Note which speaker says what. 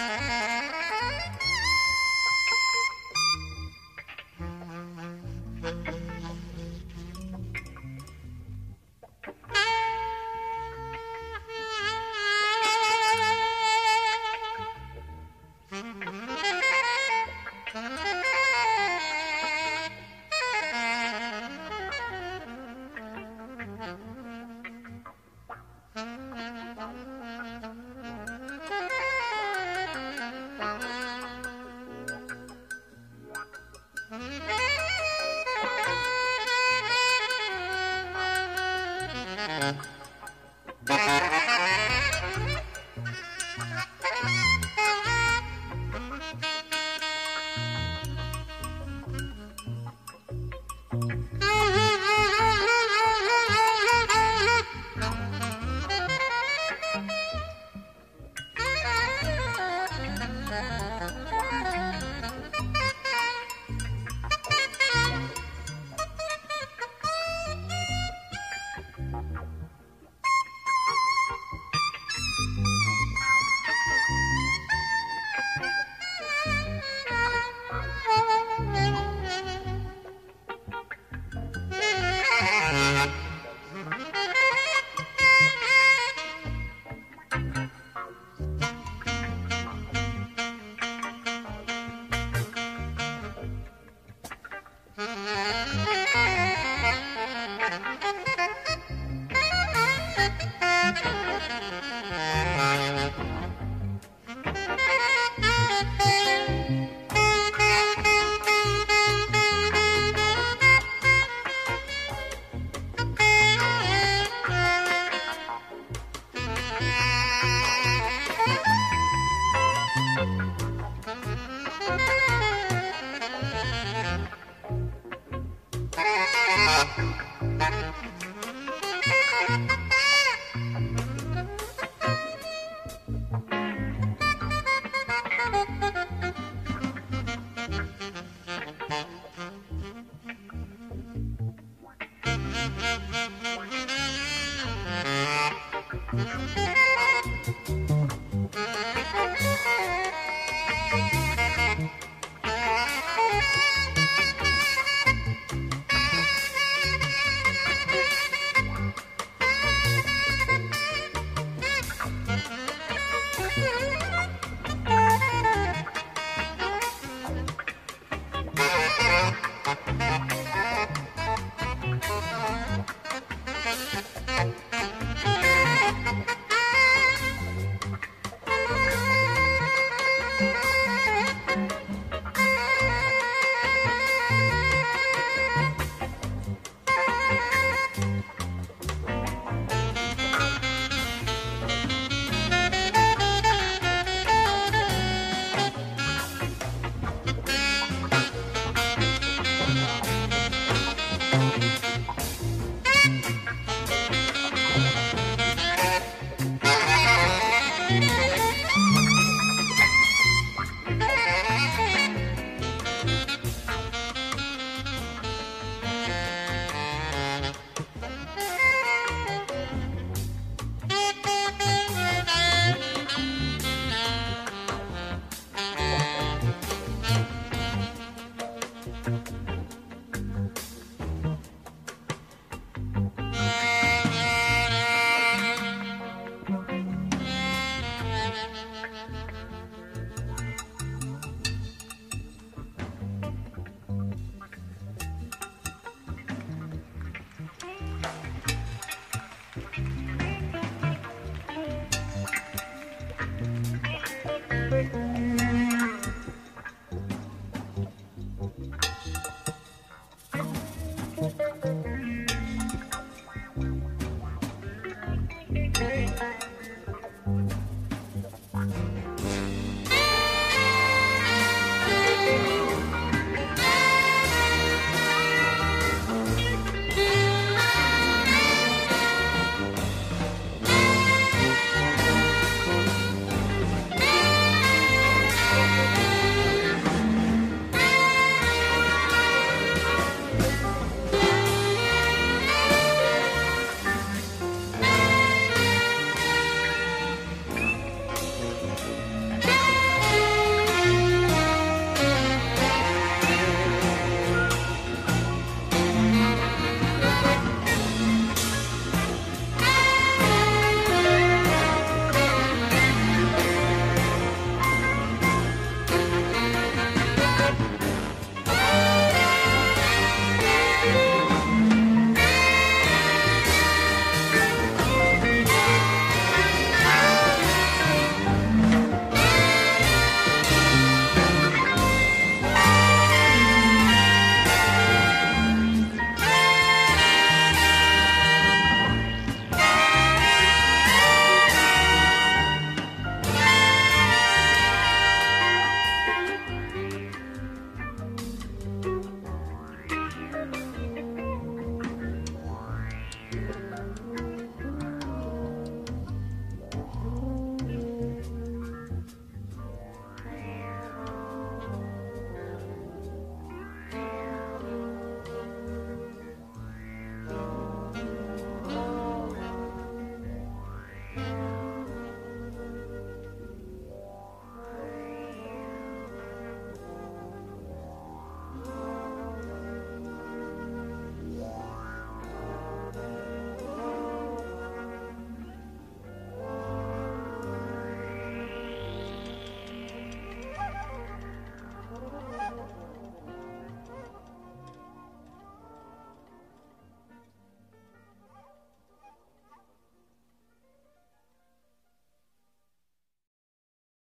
Speaker 1: Ha ha ha! Thank you. Thank you.